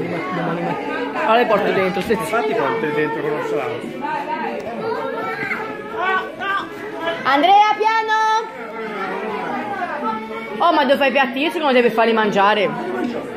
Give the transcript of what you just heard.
domani, domani mattina. Allora ah, le porto dentro, se Infatti porti dentro con lo salato. Andrea, piano! Oh, ma dove fai i piatti? Io secondo me deve farli mangiare.